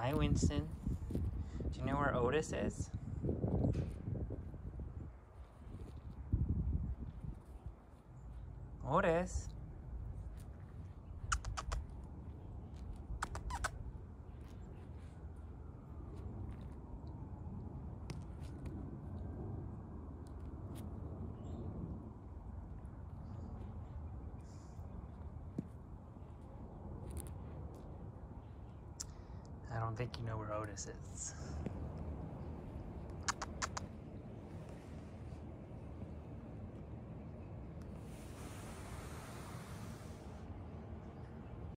Hi, Winston. Do you know where Otis is? Otis? I don't think you know where Otis is.